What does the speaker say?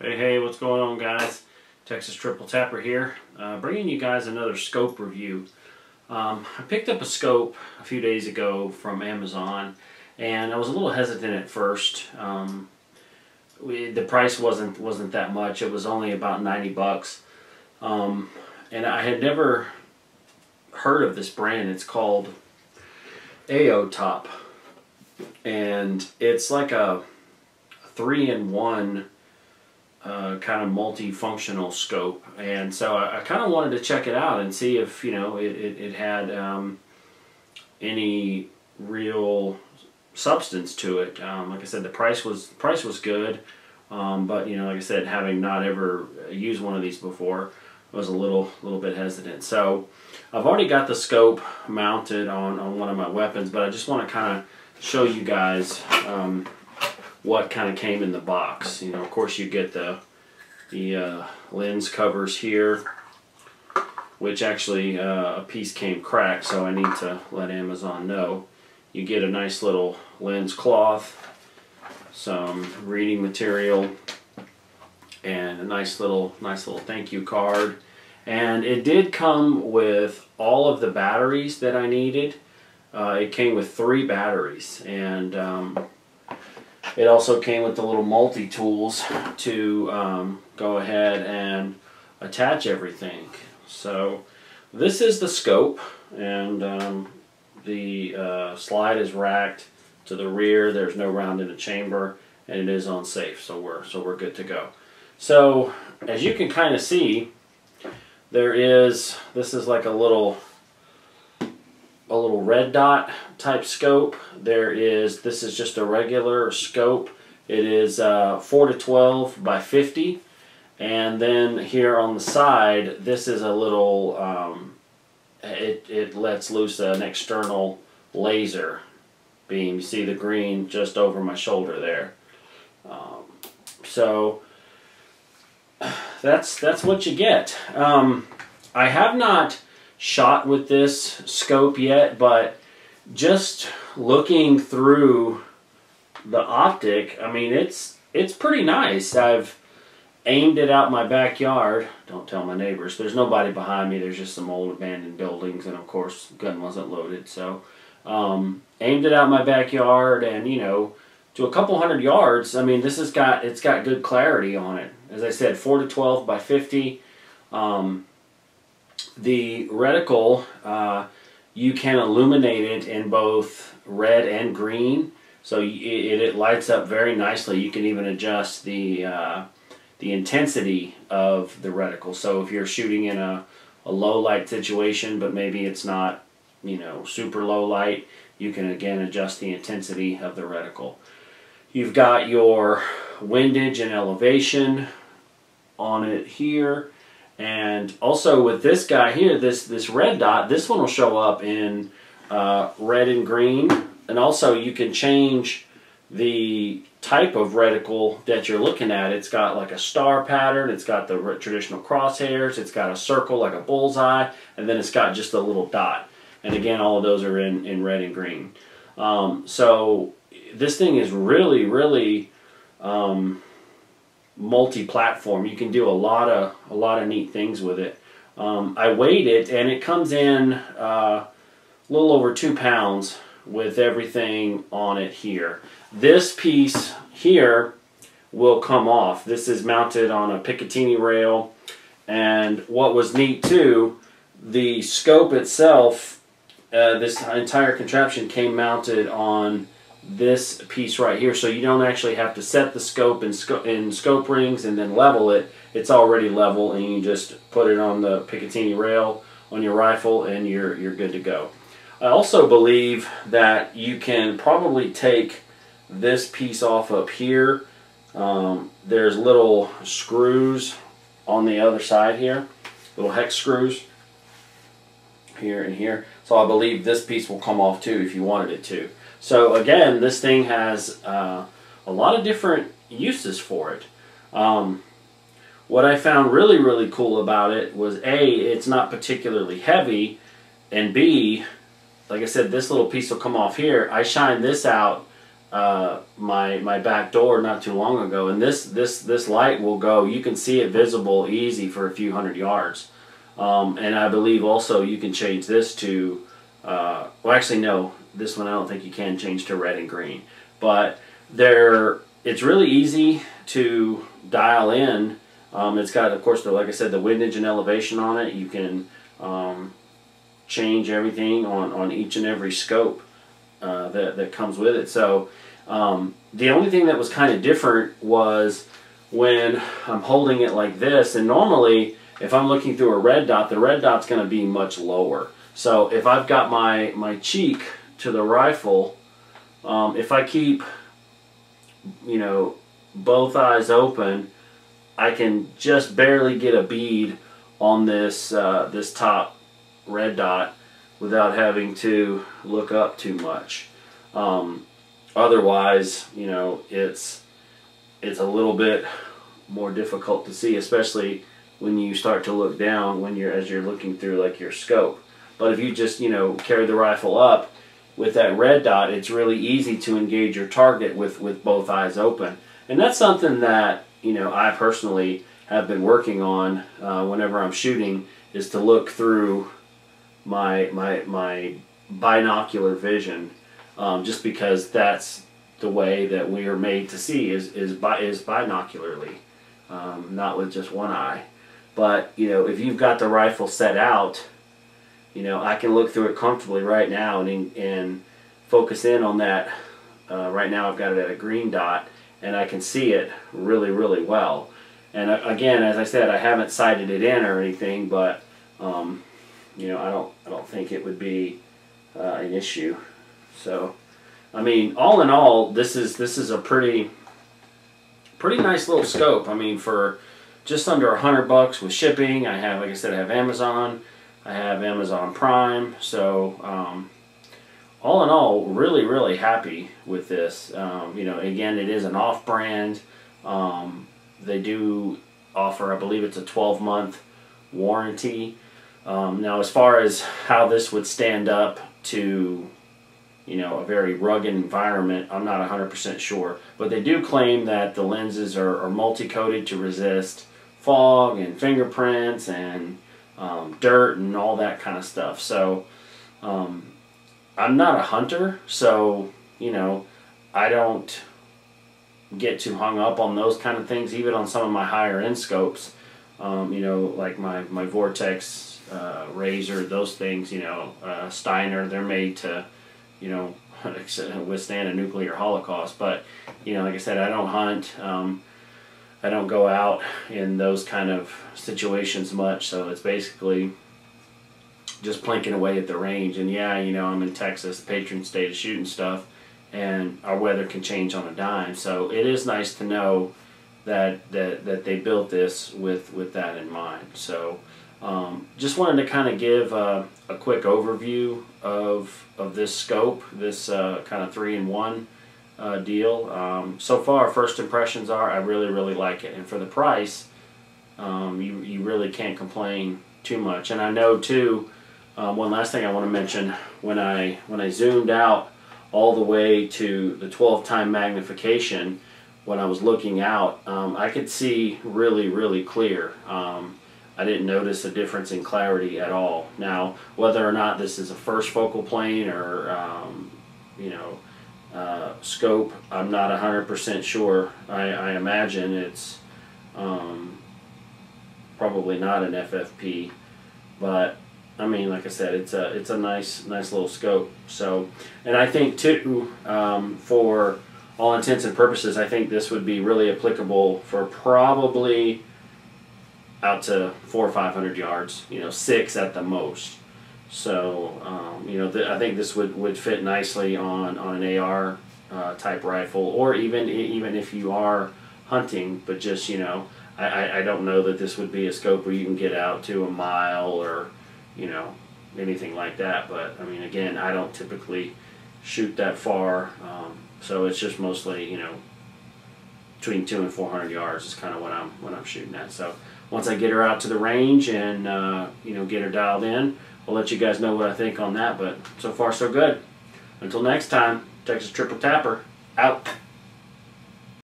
Hey, hey, what's going on guys? Texas Triple Tapper here, uh, bringing you guys another scope review. Um, I picked up a scope a few days ago from Amazon and I was a little hesitant at first. Um, we, the price wasn't wasn't that much. It was only about 90 bucks. Um, and I had never heard of this brand. It's called AOTOP. And it's like a three-in-one uh, kind of multifunctional scope. And so I, I kind of wanted to check it out and see if, you know, it, it, it had um, any real substance to it. Um, like I said, the price was price was good, um, but you know, like I said, having not ever used one of these before, I was a little little bit hesitant. So I've already got the scope mounted on on one of my weapons, but I just want to kind of show you guys um, what kind of came in the box. You know, of course, you get the the uh, lens covers here which actually uh, a piece came cracked so I need to let Amazon know you get a nice little lens cloth, some reading material, and a nice little nice little thank you card. And it did come with all of the batteries that I needed. Uh, it came with three batteries, and um, it also came with the little multi-tools to um, go ahead and attach everything. So this is the scope, and um, the uh, slide is racked to the rear. There's no round in the chamber, and it is on safe, so we're so we're good to go. So as you can kind of see, there is this is like a little a little red dot type scope. There is this is just a regular scope. It is uh, 4 to 12 by 50. And then here on the side, this is a little um, it, it lets loose an external laser beam. You see the green just over my shoulder there. Um, so that's that's what you get. Um, I have not shot with this scope yet, but just looking through the optic, I mean it's it's pretty nice. I've aimed it out my backyard. Don't tell my neighbors. There's nobody behind me. There's just some old abandoned buildings, and of course, gun wasn't loaded. So, um, aimed it out my backyard, and you know, to a couple hundred yards. I mean, this has got it's got good clarity on it. As I said, four to twelve by fifty. Um, the reticle, uh, you can illuminate it in both red and green, so it, it lights up very nicely. You can even adjust the uh, the intensity of the reticle. So if you're shooting in a, a low light situation, but maybe it's not, you know, super low light, you can again adjust the intensity of the reticle. You've got your windage and elevation on it here. And also with this guy here, this, this red dot, this one will show up in uh, red and green. And also you can change the type of reticle that you're looking at. It's got like a star pattern, it's got the traditional crosshairs, it's got a circle like a bullseye, and then it's got just a little dot. And again, all of those are in, in red and green. Um, so this thing is really, really um, multi-platform. You can do a lot of a lot of neat things with it. Um, I weighed it, and it comes in uh, a little over two pounds with everything on it here. This piece here will come off. This is mounted on a Picatinny rail and what was neat too, the scope itself, uh, this entire contraption came mounted on this piece right here so you don't actually have to set the scope in, sco in scope rings and then level it. It's already level and you just put it on the Picatinny rail on your rifle and you're, you're good to go. I also believe that you can probably take this piece off up here. Um, there's little screws on the other side here, little hex screws here and here. So I believe this piece will come off too if you wanted it to. So again, this thing has uh, a lot of different uses for it. Um, what I found really, really cool about it was A, it's not particularly heavy, and B, like I said, this little piece will come off here. I shine this out uh, my my back door not too long ago, and this this this light will go. You can see it visible easy for a few hundred yards, um, and I believe also you can change this to. Uh, well, actually, no. This one I don't think you can change to red and green, but there it's really easy to dial in. Um, it's got, of course, the, like I said, the windage and elevation on it. You can um, change everything on, on each and every scope uh, that, that comes with it. So um, the only thing that was kind of different was when I'm holding it like this, and normally if I'm looking through a red dot, the red dot's going to be much lower. So if I've got my, my cheek to the rifle, um, if I keep, you know, both eyes open, I can just barely get a bead on this uh, this top red dot without having to look up too much. Um, otherwise, you know, it's it's a little bit more difficult to see, especially when you start to look down when you're as you're looking through like your scope. But if you just you know carry the rifle up with that red dot, it's really easy to engage your target with with both eyes open, and that's something that you know I personally have been working on uh, whenever I'm shooting is to look through my my my binocular vision, um, just because that's the way that we are made to see is is bi is binocularly, um, not with just one eye. But you know, if you've got the rifle set out, you know I can look through it comfortably right now and and focus in on that. Uh, right now I've got it at a green dot and I can see it really really well. And uh, again, as I said, I haven't sighted it in or anything, but um, you know, I don't, I don't think it would be uh, an issue. So, I mean, all in all, this is this is a pretty, pretty nice little scope. I mean, for just under a hundred bucks with shipping, I have, like I said, I have Amazon, I have Amazon Prime. So, um, all in all, really, really happy with this. Um, you know, again, it is an off-brand. Um, they do offer, I believe it's a 12-month warranty. Um, now, as far as how this would stand up to, you know, a very rugged environment, I'm not 100% sure. But they do claim that the lenses are, are multi-coated to resist fog and fingerprints and um, dirt and all that kind of stuff. So, um, I'm not a hunter, so, you know, I don't get too hung up on those kind of things, even on some of my higher end scopes. Um, you know, like my, my Vortex uh, Razor, those things, you know, uh, Steiner, they're made to, you know, withstand a nuclear holocaust. But, you know, like I said, I don't hunt. Um, I don't go out in those kind of situations much. So it's basically just plinking away at the range. And yeah, you know, I'm in Texas, the patron state of shooting stuff, and our weather can change on a dime. So it is nice to know that that, that they built this with, with that in mind. So um, just wanted to kind of give a quick overview of, of this scope, this uh, kind of three-in-one uh, deal. Um, so far, first impressions are I really, really like it. And for the price, um, you, you really can't complain too much. And I know, too, um, one last thing I want to mention, when I, when I zoomed out all the way to the 12-time magnification, when I was looking out, um, I could see really, really clear. Um, I didn't notice a difference in clarity at all. Now, whether or not this is a first focal plane or, um, you know, uh, scope, I'm not 100% sure. I, I, imagine it's um, probably not an FFP, but I mean, like I said, it's a it's a nice nice little scope. So, and I think too, um, for all intents and purposes, I think this would be really applicable for probably out to four or five hundred yards. You know, six at the most. So um, you know, I think this would, would fit nicely on on an AR uh, type rifle, or even even if you are hunting, but just you know, I, I don't know that this would be a scope where you can get out to a mile or you know anything like that. But I mean, again, I don't typically shoot that far, um, so it's just mostly you know between two and four hundred yards is kind of what I'm what I'm shooting at. So once I get her out to the range and uh, you know get her dialed in, I'll let you guys know what I think on that. But so far so good. Until next time, Texas Triple Tapper Out.